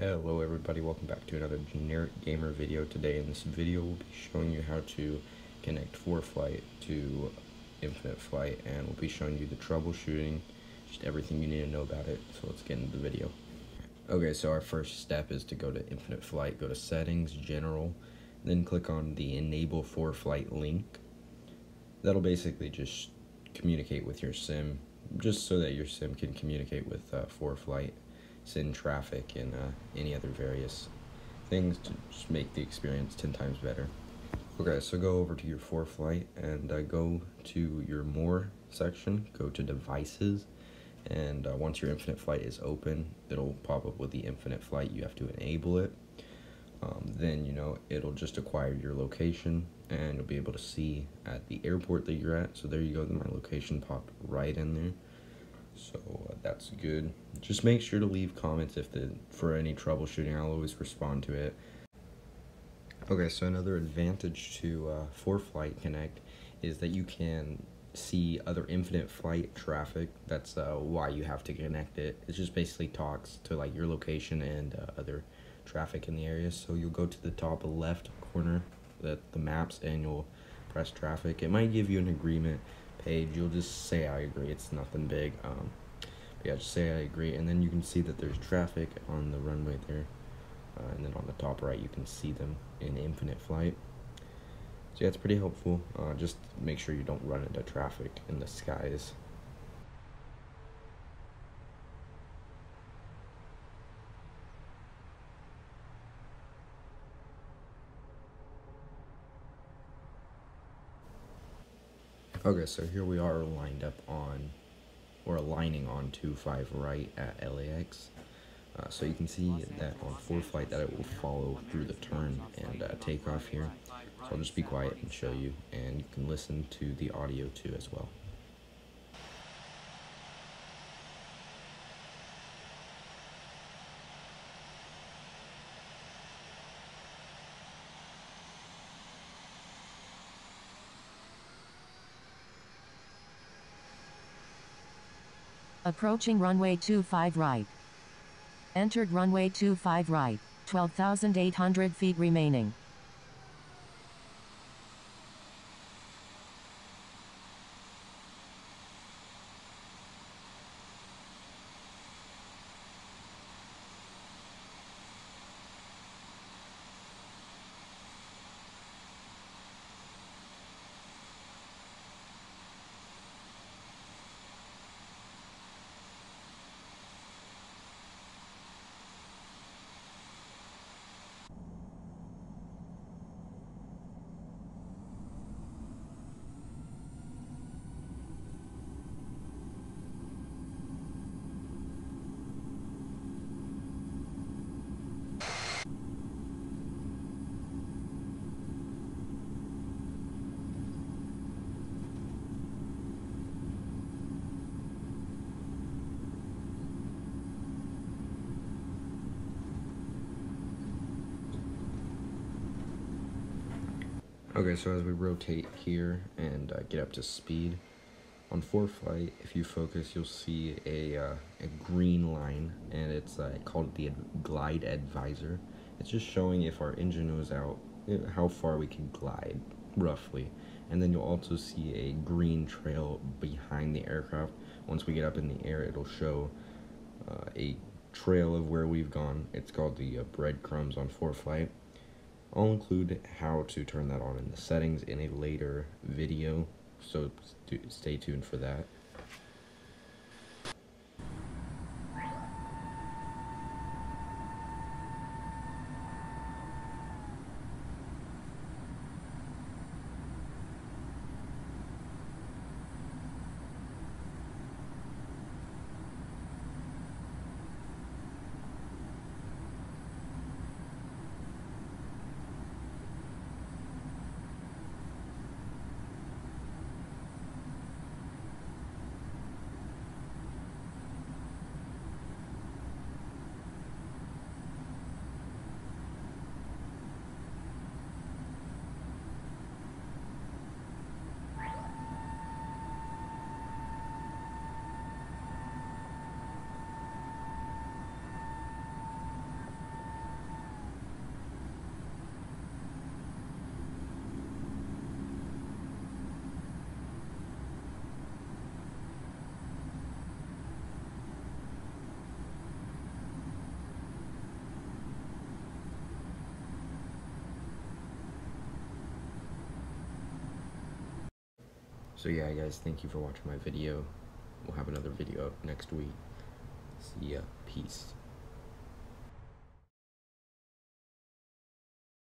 Hello everybody, welcome back to another generic gamer video. Today in this video we'll be showing you how to connect ForeFlight to Infinite Flight and we'll be showing you the troubleshooting, just everything you need to know about it. So let's get into the video. Okay, so our first step is to go to Infinite Flight, go to Settings, General, then click on the Enable ForeFlight link. That'll basically just communicate with your sim, just so that your sim can communicate with uh, ForeFlight send traffic and uh, any other various things to just make the experience 10 times better. Okay, so go over to your ForeFlight and uh, go to your More section, go to Devices, and uh, once your Infinite Flight is open, it'll pop up with the Infinite Flight. You have to enable it. Um, then, you know, it'll just acquire your location and you'll be able to see at the airport that you're at. So there you go, my location popped right in there so uh, that's good. Just make sure to leave comments if the for any troubleshooting. I'll always respond to it. Okay so another advantage to uh, ForeFlight connect is that you can see other infinite flight traffic. That's uh, why you have to connect it. It just basically talks to like your location and uh, other traffic in the area. So you'll go to the top left corner that the maps and you'll press traffic. It might give you an agreement page, you'll just say I agree. It's nothing big. Um, yeah, just say I agree, and then you can see that there's traffic on the runway there, uh, and then on the top right you can see them in infinite flight. So yeah, it's pretty helpful. Uh, just make sure you don't run into traffic in the skies. Okay, so here we are lined up on, or aligning on 2-5 right at LAX. Uh, so you can see that on ForeFlight that it will follow through the turn and uh, take off here. So I'll just be quiet and show you, and you can listen to the audio too as well. Approaching runway 25 right. Entered runway 25 right, 12,800 feet remaining. Okay, so as we rotate here and uh, get up to speed, on ForeFlight, if you focus, you'll see a, uh, a green line, and it's uh, called the Glide Advisor. It's just showing if our engine was out, how far we can glide, roughly. And then you'll also see a green trail behind the aircraft. Once we get up in the air, it'll show uh, a trail of where we've gone. It's called the uh, breadcrumbs on ForeFlight. I'll include how to turn that on in the settings in a later video, so stay tuned for that. So yeah, guys, thank you for watching my video. We'll have another video up next week. See ya. Peace.